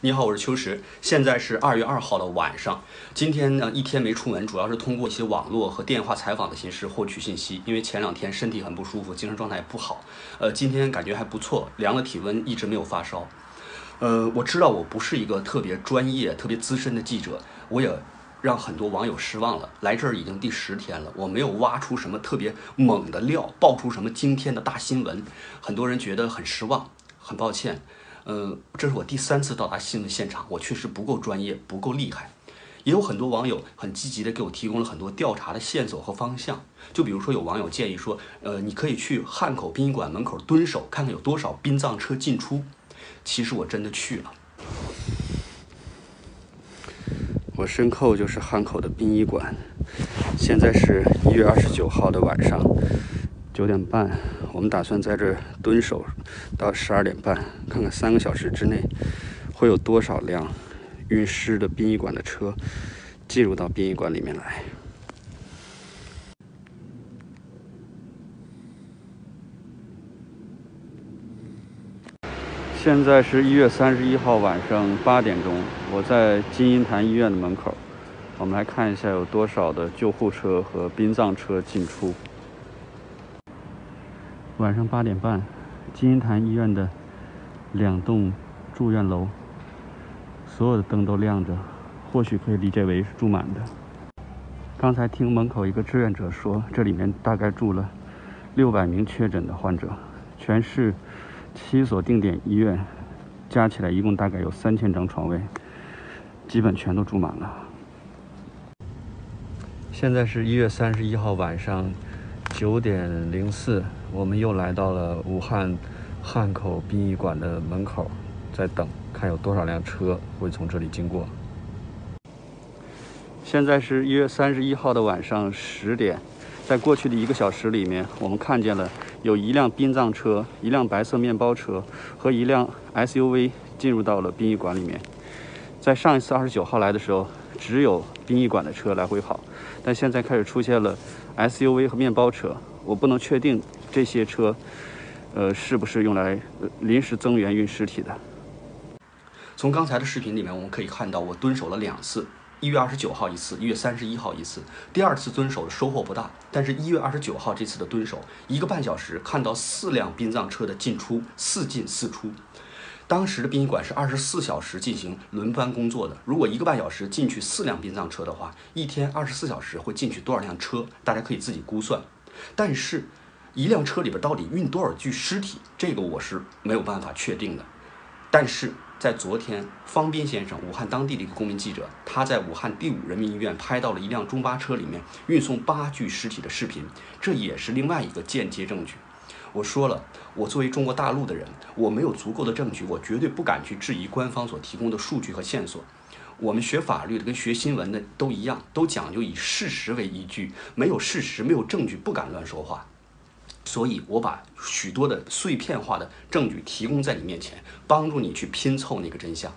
你好，我是秋实。现在是二月二号的晚上。今天呢，一天没出门，主要是通过一些网络和电话采访的形式获取信息。因为前两天身体很不舒服，精神状态也不好。呃，今天感觉还不错，量了体温，一直没有发烧。呃，我知道我不是一个特别专业、特别资深的记者，我也让很多网友失望了。来这儿已经第十天了，我没有挖出什么特别猛的料，爆出什么惊天的大新闻，很多人觉得很失望，很抱歉。呃，这是我第三次到达新闻现场，我确实不够专业，不够厉害。也有很多网友很积极的给我提供了很多调查的线索和方向。就比如说，有网友建议说，呃，你可以去汉口殡仪馆门口蹲守，看看有多少殡葬车进出。其实我真的去了。我身后就是汉口的殡仪馆，现在是一月二十九号的晚上。九点半，我们打算在这蹲守到十二点半，看看三个小时之内会有多少辆运尸的殡仪馆的车进入到殡仪馆里面来。现在是一月三十一号晚上八点钟，我在金银潭医院的门口，我们来看一下有多少的救护车和殡葬车进出。晚上八点半，金银潭医院的两栋住院楼，所有的灯都亮着，或许可以理解为是住满的。刚才听门口一个志愿者说，这里面大概住了六百名确诊的患者，全市七所定点医院加起来一共大概有三千张床位，基本全都住满了。现在是一月三十一号晚上。九点零四，我们又来到了武汉汉口殡仪馆的门口，在等，看有多少辆车会从这里经过。现在是一月三十一号的晚上十点，在过去的一个小时里面，我们看见了有一辆殡葬车、一辆白色面包车和一辆 SUV 进入到了殡仪馆里面。在上一次二十九号来的时候，只有殡仪馆的车来回跑，但现在开始出现了。SUV 和面包车，我不能确定这些车，呃，是不是用来临时增援运尸体的。从刚才的视频里面，我们可以看到，我蹲守了两次，一月二十九号一次，一月三十一号一次。第二次蹲守的收获不大，但是一月二十九号这次的蹲守，一个半小时看到四辆殡葬车的进出，四进四出。当时的殡仪馆是二十四小时进行轮班工作的。如果一个半小时进去四辆殡葬车的话，一天二十四小时会进去多少辆车？大家可以自己估算。但是，一辆车里边到底运多少具尸体，这个我是没有办法确定的。但是在昨天，方斌先生，武汉当地的一个公民记者，他在武汉第五人民医院拍到了一辆中巴车里面运送八具尸体的视频，这也是另外一个间接证据。我说了，我作为中国大陆的人，我没有足够的证据，我绝对不敢去质疑官方所提供的数据和线索。我们学法律的跟学新闻的都一样，都讲究以事实为依据，没有事实、没有证据，不敢乱说话。所以我把许多的碎片化的证据提供在你面前，帮助你去拼凑那个真相。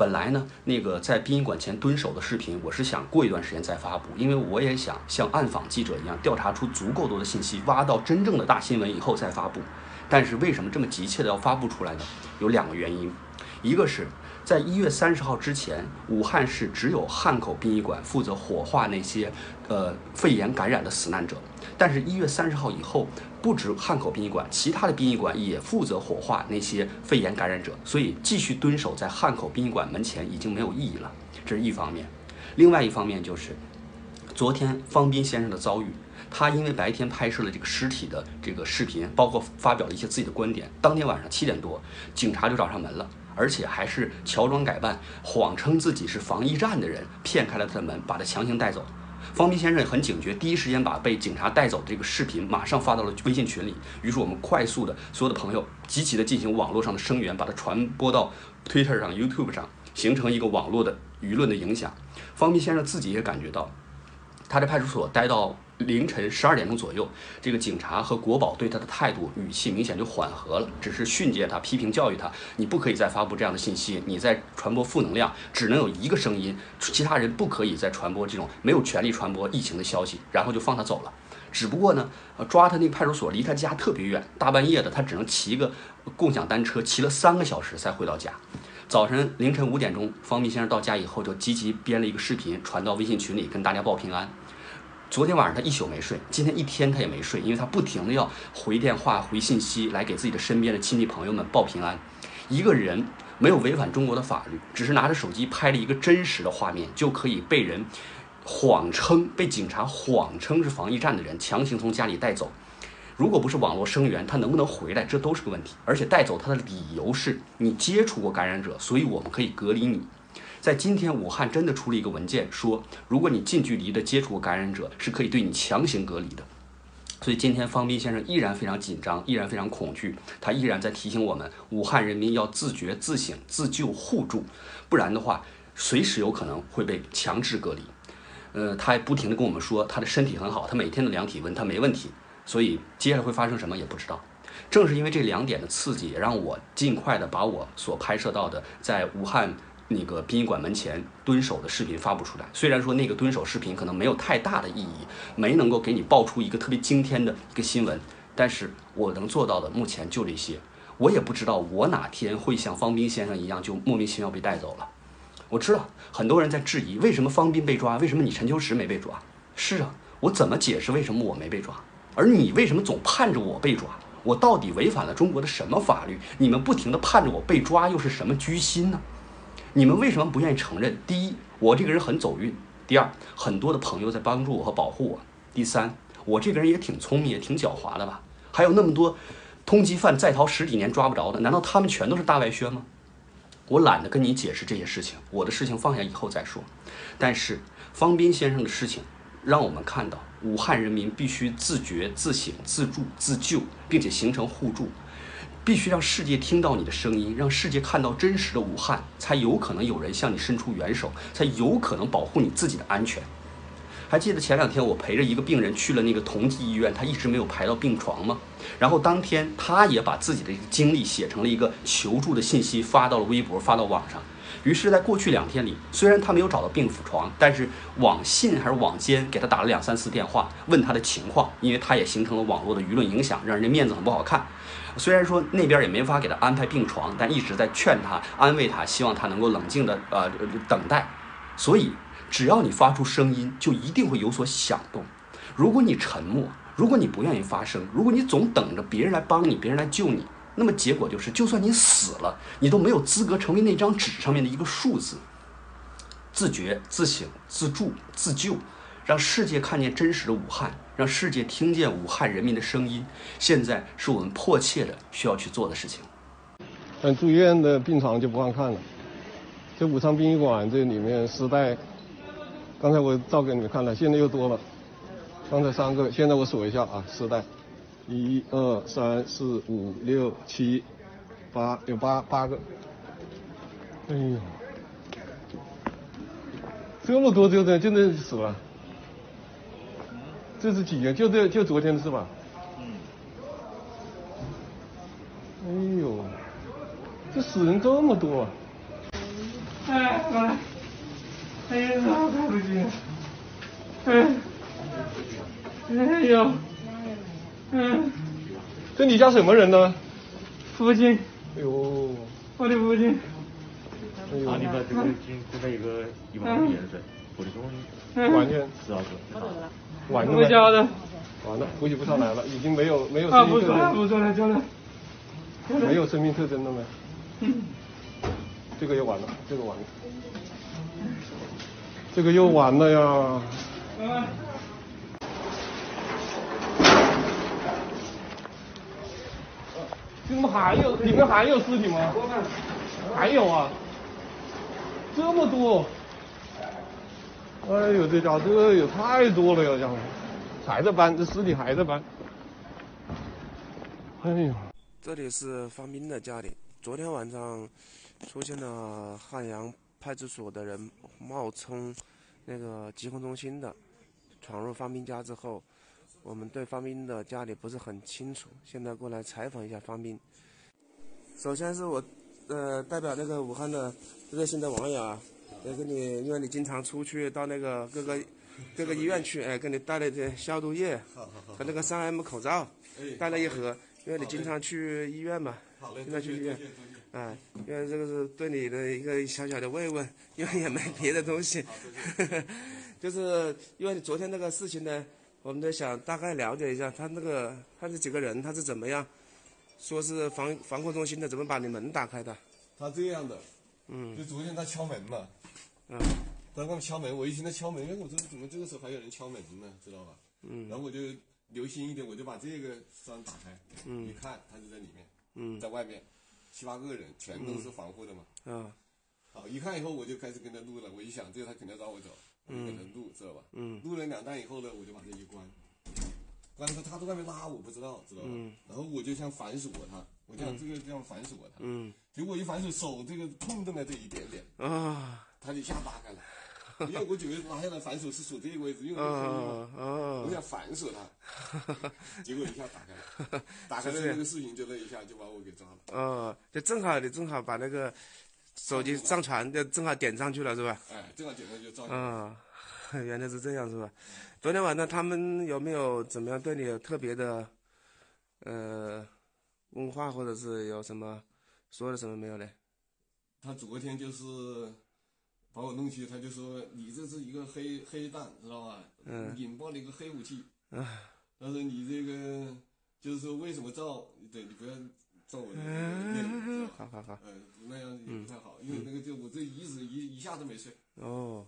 本来呢，那个在殡仪馆前蹲守的视频，我是想过一段时间再发布，因为我也想像暗访记者一样，调查出足够多的信息，挖到真正的大新闻以后再发布。但是为什么这么急切的要发布出来呢？有两个原因，一个是在一月三十号之前，武汉市只有汉口殡仪馆负责火化那些呃肺炎感染的死难者，但是一月三十号以后。不止汉口殡仪馆，其他的殡仪馆也负责火化那些肺炎感染者，所以继续蹲守在汉口殡仪馆门前已经没有意义了。这是一方面，另外一方面就是昨天方斌先生的遭遇，他因为白天拍摄了这个尸体的这个视频，包括发表了一些自己的观点，当天晚上七点多，警察就找上门了，而且还是乔装改扮，谎称自己是防疫站的人，骗开了他的门，把他强行带走。方斌先生很警觉，第一时间把被警察带走的这个视频马上发到了微信群里。于是我们快速的，所有的朋友积极的进行网络上的声援，把它传播到 Twitter 上、YouTube 上，形成一个网络的舆论的影响。方斌先生自己也感觉到，他在派出所待到。凌晨十二点钟左右，这个警察和国宝对他的态度语气明显就缓和了，只是训诫他、批评教育他，你不可以再发布这样的信息，你在传播负能量，只能有一个声音，其他人不可以再传播这种没有权利传播疫情的消息，然后就放他走了。只不过呢，抓他那个派出所离他家特别远，大半夜的他只能骑个共享单车，骑了三个小时才回到家。早晨凌晨五点钟，方斌先生到家以后就积极编了一个视频传到微信群里，跟大家报平安。昨天晚上他一宿没睡，今天一天他也没睡，因为他不停的要回电话、回信息来给自己的身边的亲戚朋友们报平安。一个人没有违反中国的法律，只是拿着手机拍了一个真实的画面，就可以被人谎称被警察谎称是防疫站的人强行从家里带走。如果不是网络声援，他能不能回来，这都是个问题。而且带走他的理由是你接触过感染者，所以我们可以隔离你。在今天，武汉真的出了一个文件，说如果你近距离的接触过感染者，是可以对你强行隔离的。所以今天方斌先生依然非常紧张，依然非常恐惧，他依然在提醒我们，武汉人民要自觉、自省、自救、互助，不然的话，随时有可能会被强制隔离。呃，他还不停的跟我们说，他的身体很好，他每天的量体温，他没问题。所以接下来会发生什么也不知道。正是因为这两点的刺激，也让我尽快的把我所拍摄到的在武汉那个殡仪馆门前蹲守的视频发布出来。虽然说那个蹲守视频可能没有太大的意义，没能够给你爆出一个特别惊天的一个新闻，但是我能做到的目前就这些。我也不知道我哪天会像方斌先生一样就莫名其妙被带走了。我知道很多人在质疑，为什么方斌被抓，为什么你陈秋实没被抓？是啊，我怎么解释为什么我没被抓？而你为什么总盼着我被抓？我到底违反了中国的什么法律？你们不停的盼着我被抓，又是什么居心呢？你们为什么不愿意承认？第一，我这个人很走运；第二，很多的朋友在帮助我和保护我；第三，我这个人也挺聪明，也挺狡猾的吧？还有那么多通缉犯在逃十几年抓不着的，难道他们全都是大外宣吗？我懒得跟你解释这些事情，我的事情放下以后再说。但是方斌先生的事情。让我们看到，武汉人民必须自觉、自省、自助、自救，并且形成互助。必须让世界听到你的声音，让世界看到真实的武汉，才有可能有人向你伸出援手，才有可能保护你自己的安全。还记得前两天我陪着一个病人去了那个同济医院，他一直没有排到病床吗？然后当天他也把自己的经历写成了一个求助的信息，发到了微博，发到网上。于是，在过去两天里，虽然他没有找到病床，但是网信还是网监给他打了两三次电话，问他的情况，因为他也形成了网络的舆论影响，让人家面子很不好看。虽然说那边也没法给他安排病床，但一直在劝他、安慰他，希望他能够冷静的呃等待。所以，只要你发出声音，就一定会有所响动。如果你沉默，如果你不愿意发声，如果你总等着别人来帮你，别人来救你。那么结果就是，就算你死了，你都没有资格成为那张纸上面的一个数字。自觉、自省、自助、自救，让世界看见真实的武汉，让世界听见武汉人民的声音，现在是我们迫切的需要去做的事情。但，住院的病床就不让看了。这武昌殡仪馆这里面尸袋，刚才我照给你们看了，现在又多了。刚才三个，现在我数一下啊，尸袋。一二三四五六七八，有八八个。哎呦，这么多就这就那死了。这是几天？就这就昨天是吧？嗯。哎呦，这死人这么多。哎，过来。哎呀，太不行。哎。哎呦。嗯，这你家什么人呢？父亲。哎呦，我的父亲。哎呦，你把这个金铺在一个一万块钱的玻璃中，完全十二个。完了。我家的。完了，估计不上来了，已经没有没有生命特征。啊，不上来，不上来，没有生命特征了没？嗯。这个又完了，这个完了。这个又完了呀。嗯。怎么还有？里面还有尸体吗？还有啊，这么多！哎呦，这家伙这也太多了呀，家伙，还在搬，这尸体还在搬。哎呦，这里是方斌的家里。昨天晚上出现了汉阳派出所的人冒充那个疾控中心的，闯入方斌家之后。我们对方斌的家里不是很清楚，现在过来采访一下方斌。首先是我，呃，代表那个武汉的热心的网友啊，来给你，因为你经常出去到那个各个各个医院去，哎，给你带了一些消毒液和那个三 M 口罩，带了一盒，因为你经常去医院嘛，经常去医院，啊，因为这个是对你的一个小小的慰问，因为也没别的东西，就是因为你昨天那个事情呢，我们在想大概了解一下他那个他这几个人他是怎么样，说是防防控中心的怎么把你门打开的？他这样的，嗯。就昨天他敲门嘛，嗯。当他们敲门，我一听他敲门，哎，我说怎么这个时候还有人敲门呢？知道吧？嗯。然后我就留心一点，我就把这个窗打开，嗯。一看他就在里面，嗯。在外面七八个人，全都是防护的嘛。嗯。好，一看以后我就开始跟他录了，我一想这个他肯定要找我走，我就跟他录，知道吧？嗯。录了两段以后呢，我就把这一关，关他他在外面拉我不知道，知道吧？嗯。然后我就像反锁他，我就像这个这样反锁他，嗯。结果一反锁手这个碰动了这一点点，啊。他就一下打开了。因为我觉得拿下来反锁是锁这个位置，因为啊我黑嘛，啊。我！想反锁他，结果一下打开了，打开了这个事情就那一下就把我给抓了。哦，就正好你正好把那个手机上传，就正好点上去了是吧？哎，正好点上就照下来。啊，原来是这样是吧？昨天晚上他们有没有怎么样对你有特别的呃问话，或者是有什么说了什么没有嘞？他昨天就是把我弄去，他就说你这是一个黑黑蛋，知道吧？嗯引爆了一个黑武器。啊他说你这个就是说为什么照？对你不要照我的那个念语，知道吧？好好好，嗯，那样也不太好，因为那个就我这一直一一下子没睡。哦，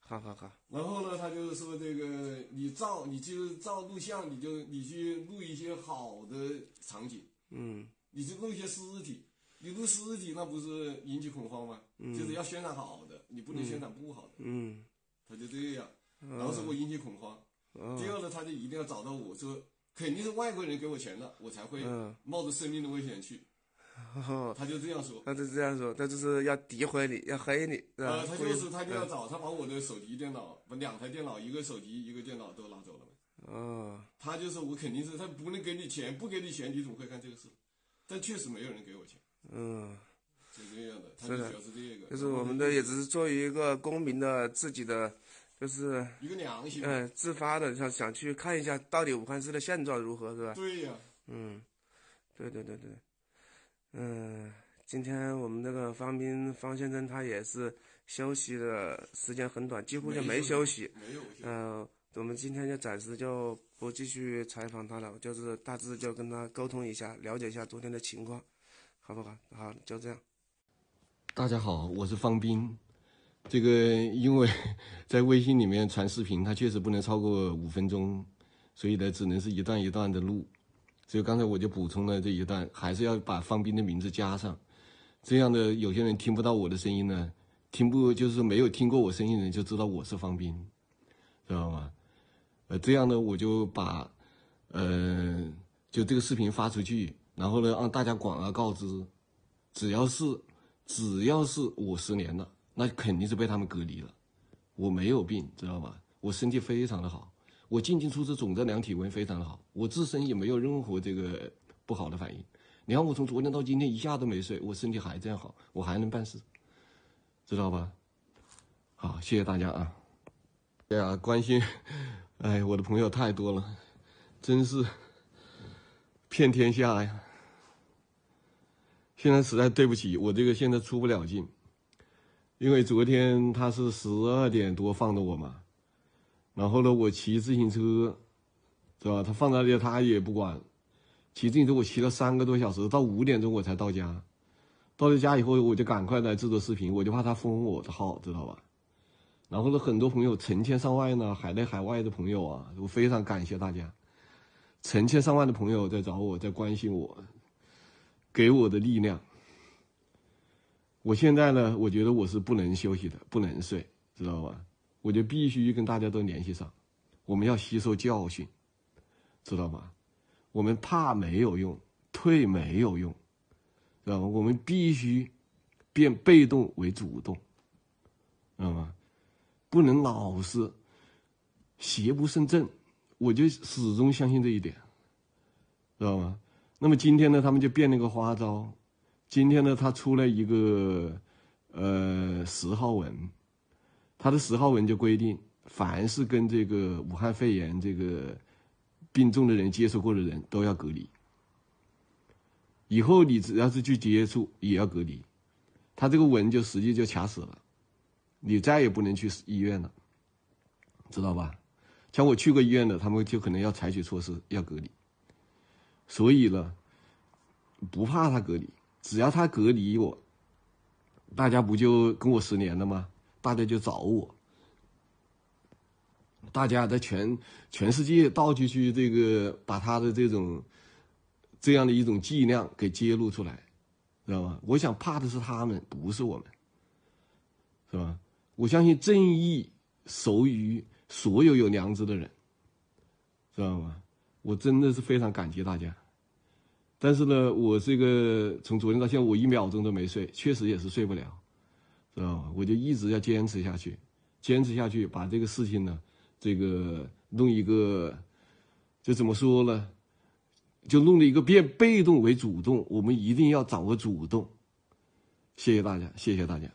好好好，然后呢，他就是说这个你照，你就照录像，你就你去录一些好的场景，嗯。你去录一些尸体，你录尸体那不是引起恐慌吗？就是要宣传好的，你不能宣传不好的。嗯，他就这样，然后说我引起恐慌。哦。第二呢，他就一定要找到我说，肯定是外国人给我钱了，我才会嗯冒着生命的危险去。哦，他就这样说。他就这样说，他就是要诋毁你，要黑你？呃，他就是他就要找他把我的手机电脑，把两台电脑，一个手机一个电脑都拿走了。哦，他就是我肯定是他不能给你钱，不给你钱你怎么会干这个事？但确实没有人给我钱，嗯。是这样的。他主要是这个，就是我们的也只是作为一个公民的自己的，就是一个良心。呃自发的想想去看一下到底武汉市的现状如何，是吧？对呀、嗯，对对对对，嗯，今天我们那个方斌方先生他也是休息的时间很短，几乎就没休息。没有休息。嗯、我们今天就暂时就不继续采访他了，就是大致就跟他沟通一下，了解一下昨天的情况，好不好？好，就这样。大家好，我是方斌。这个因为 在微信里面传视频，它确实不能超过五分钟，所以呢，只能是一段一段的录。所以刚才我就补充了这一段，还是要把方斌的名字加上，这样的有些人听不到我的声音呢，听不就是没有听过我声音的人就知道我是方斌，知道吗？呃，这样呢，我就把呃就这个视频发出去，然后呢让大家广而告之，只要是只要是我失联了，那肯定是被他们隔离了。我没有病，知道吧？我身体非常的好，我进进出出总在量体温非常的好，我自身也没有任何这个不好的反应。你看我从昨天到今天一下都没睡，我身体还这样好，我还能办事，知道吧？好，谢谢大家啊！哎呀，关心，哎，我的朋友太多了，真是骗天下呀！现在实在对不起，我这个现在出不了境，因为昨天他是十二点多放的我嘛，然后呢，我骑自行车，是吧？他放在那里他也不管，骑自行车我骑了三个多小时，到五点钟我才到家。到了家以后，我就赶快来制作视频，我就怕他封我的号，知道吧？然后呢，很多朋友成千上万呢，海内海外的朋友啊，我非常感谢大家，成千上万的朋友在找我，在关心我，给我的力量。我现在呢，我觉得我是不能休息的，不能睡，知道吧？我就必须跟大家都联系上，我们要吸收教训，知道吗？我们怕没有用，退没有用，知道吗？我们必须变被动为主动，知道吗？不能老是邪不胜正，我就始终相信这一点，知道吗？那么今天呢，他们就变了个花招。今天呢，他出了一个呃十号文，他的十号文就规定，凡是跟这个武汉肺炎这个病重的人接触过的人都要隔离。以后你只要是去接触，也要隔离。他这个吻就实际就卡死了，你再也不能去医院了，知道吧？像我去过医院的，他们就可能要采取措施，要隔离。所以呢，不怕他隔离，只要他隔离我，大家不就跟我十年了吗？大家就找我，大家在全全世界到处去这个把他的这种这样的一种伎俩给揭露出来，知道吗？我想怕的是他们，不是我们，是吧？我相信正义属于所有有良知的人，知道吗？我真的是非常感激大家。但是呢，我这个从昨天到现在，我一秒钟都没睡，确实也是睡不了，知道吧？我就一直要坚持下去，坚持下去，把这个事情呢，这个弄一个，就怎么说呢？就弄了一个变被动为主动，我们一定要掌握主动。谢谢大家，谢谢大家。